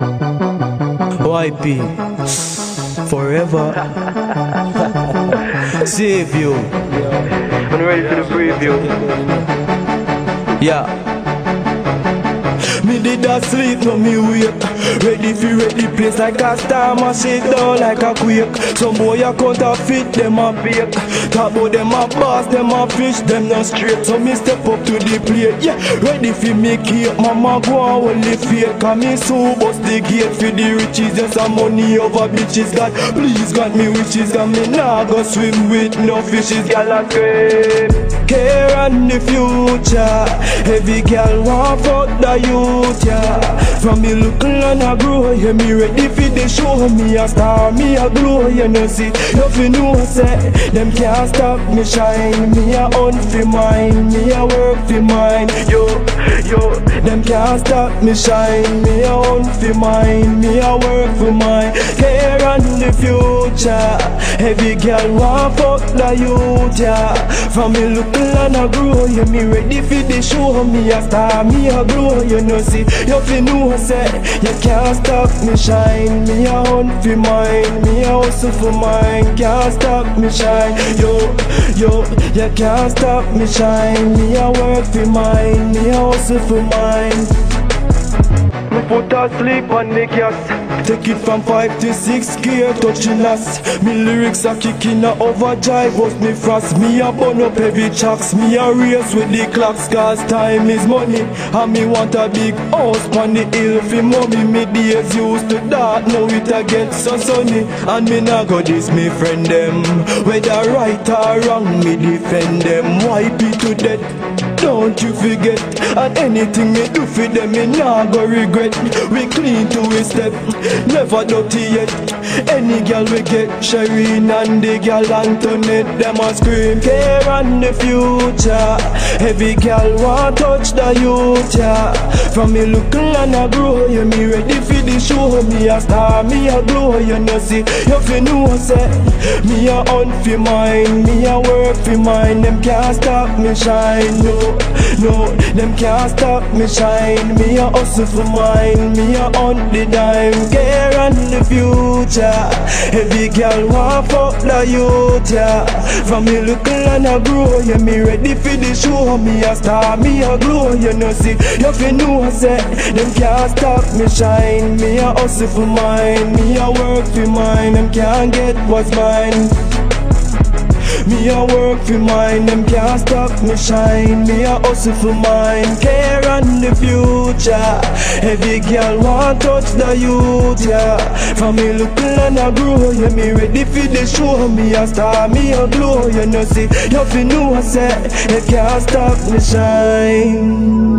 YP Forever. Save you. I'm ready for the preview. Yeah Me did a sleep, no me wake. Ready fi ready place like a star Mash it down like a quake. Some boy a counterfeit, them a fake Talk about them a boss, them a fish, them not straight. So me step up to the plate, yeah. Ready fi make it, mama go hold the fake. Cause me so bust the gate for the riches Just some money over bitches, God Please grant me wishes, cause me nah go swim with no fishes. Girl a scream Care and the future. Every girl want fuck the youth, yeah. From me look and I grow, yeah Me ready for the show, me a star, me a glow You know see, you fi know say Them can't stop me shine. Me a hunt fi mine, me a work for mine. Yo, yo Them can't stop me shine. Me a hunt fi mine, me a work for mine and the future. Every girl want fuck the youth, yeah. From me look and I grow, yeah Me ready for the show, me a star, me a glow You know see, you fi know say You can't stop me. Shine Me a hunt fi mine, me a hustle for mine. Can't stop me. Shine, yo, yo You can't stop me. Shine Me a work fi mine, me a hustle for mine me put a sleep on the gas Take it from 5 to 6 gear touching last Me lyrics are kicking a overdrive. Bust me frost Me a burn up heavy tracks Me a race with the clocks Cause time is money. And me want a big house on the hill. For mommy Me days used to dark. Now it a get so sunny. And me nah go this me friend them. Whether right or wrong Me defend them. Wipe it to death don't you forget And anything me do for them Me nah go regret. We clean to we step Never dirty yet. Any girl we get Shireen and the girl Antoinette Them a scream K-Ran Di future. Every girl want touch the youth yeah. From me look and I grow Yeah me ready for the show. Me a star me a glow You know see. You fi know say Me a hunt fi mine Me a work fi mine. Them can't stop me shine No no, them can't stop me shine Me a hustle for mine Me a hunt the dime Care on the future. Every girl want fuck the youth, yeah. From me little and I grow Yeah, me ready for the show. Me a star, me a glow You know see, you fi know say Them can't stop me shine Me a hustle for mine Me a work for mine Them can't get what's mine me a work for mine, them can't stop me shine. Me a hustle for mine, K-Ran Di future. Every girl want touch the youth, yeah. From me little and I grow, yeah Me ready for the show, me a star, me a glow You know see, you fi know I say. They can't stop me shine